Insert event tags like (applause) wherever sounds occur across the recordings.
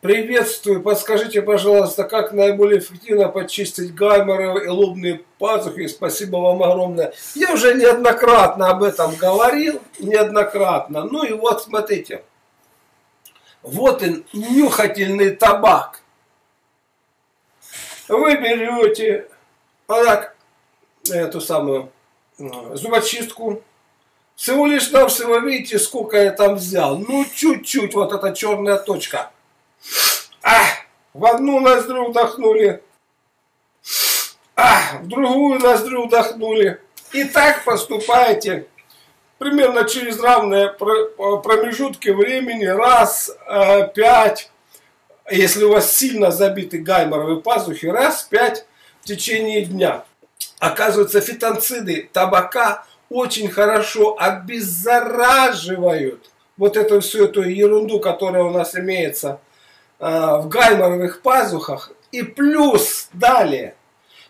Приветствую. Подскажите, пожалуйста, как наиболее эффективно почистить гайморовые и лобные пазухи. Спасибо вам огромное. Я уже неоднократно об этом говорил. Неоднократно. Ну и вот смотрите. Вот и нюхательный табак. Вы берете так, эту самую э, зубочистку. Всего лишь навсего, видите, сколько я там взял. Ну, чуть-чуть, вот эта черная точка. А, в одну ноздрю вдохнули, а, в другую ноздрю вдохнули. И так поступаете примерно через равные промежутки времени, раз, э, пять, если у вас сильно забиты гайморовые пазухи, раз, пять в течение дня. Оказывается, фитонциды табака очень хорошо обеззараживают вот эту всю эту ерунду, которая у нас имеется – Э, в гайморовых пазухах. И плюс далее,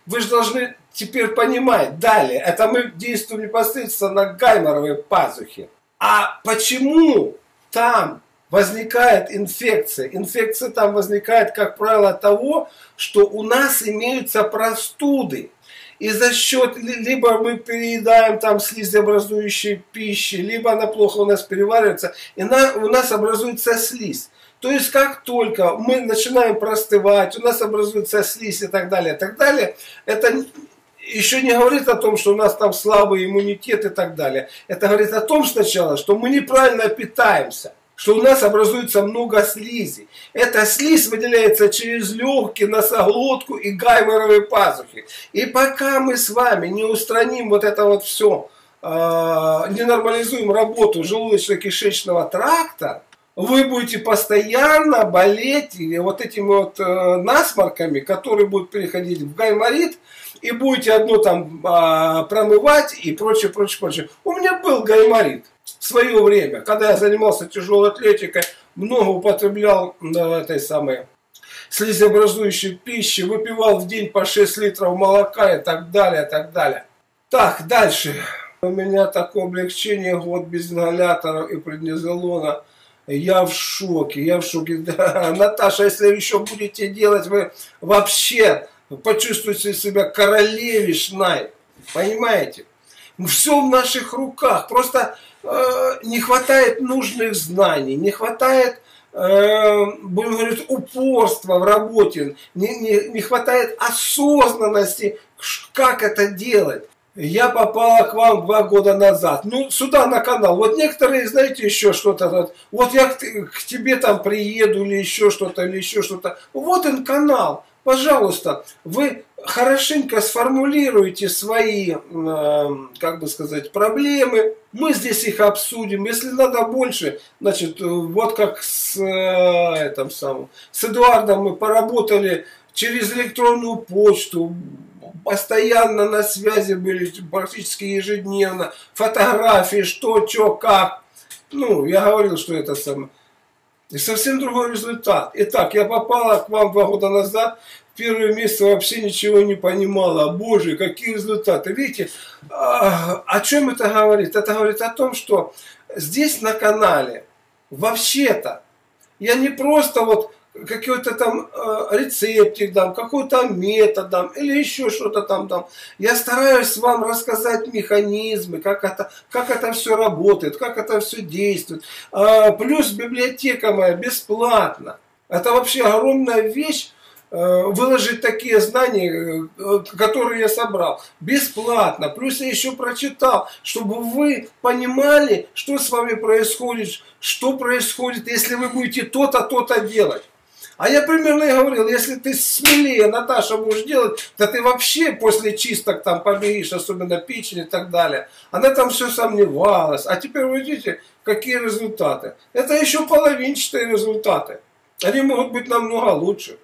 вы же должны теперь понимать, далее, это мы действуем непосредственно на гайморовой пазухе. А почему там возникает инфекция? Инфекция там возникает, как правило, от того, что у нас имеются простуды. И за счет, либо мы переедаем там слизообразующей пищи, либо она плохо у нас переваривается, и на, у нас образуется слизь. То есть как только мы начинаем простывать, у нас образуется слизь и так далее, и так далее, это еще не говорит о том, что у нас там слабый иммунитет и так далее. Это говорит о том сначала, что мы неправильно питаемся что у нас образуется много слизи. Эта слизь выделяется через легкие, носоглотку и гайморовые пазухи. И пока мы с вами не устраним вот это вот все, э, не нормализуем работу желудочно-кишечного тракта, вы будете постоянно болеть или вот этими вот э, насморками, которые будут переходить в гайморит, и будете одно там э, промывать и прочее, прочее, прочее. У меня был гайморит в свое время, когда я занимался тяжелой атлетикой, много употреблял э, этой самой слизообразующей пищи, выпивал в день по 6 литров молока и так далее, и так далее. Так, дальше. У меня такое облегчение, год без ингаляторов и преднизолона – я в шоке, я в шоке. (laughs) Да, Наташа, если еще будете делать, вы вообще почувствуете себя королевишной. Понимаете? Все в наших руках. Просто э, не хватает нужных знаний, не хватает, э, будем говорить, упорства в работе, не, не, не хватает осознанности, как это делать. Я попала к вам два года назад. Ну, сюда на канал. Вот некоторые, знаете, еще что-то. Вот я к, к тебе там приеду или еще что-то, или еще что-то. Вот он канал. Пожалуйста, вы хорошенько сформулируйте свои, э, как бы сказать, проблемы. Мы здесь их обсудим. Если надо больше, значит, вот как с, э, этим самым, с Эдуардом мы поработали через электронную почту, постоянно на связи были, практически ежедневно, фотографии, что, что, как. Ну, я говорил, что это самое. И совсем другой результат. Итак, я попала к вам два года назад, в первые месяцы вообще ничего не понимала. Боже, какие результаты. Видите, о чем это говорит? Это говорит о том, что здесь на канале вообще-то я не просто вот какой-то там э, рецептик дам, какой-то метод дам или еще что-то там дам. Я стараюсь вам рассказать механизмы, как это, как это все работает, как это все действует. Э, плюс библиотека моя бесплатна. Это вообще огромная вещь, э, выложить такие знания, э, которые я собрал, бесплатно. Плюс я еще прочитал, чтобы вы понимали, что с вами происходит, что происходит, если вы будете то-то, то-то делать. А я примерно и говорил, если ты смелее, Наташа, будешь делать, то ты вообще после чисток там поберешь, особенно печень и так далее. Она там все сомневалась. А теперь вы видите, какие результаты. Это еще половинчатые результаты. Они могут быть намного лучше.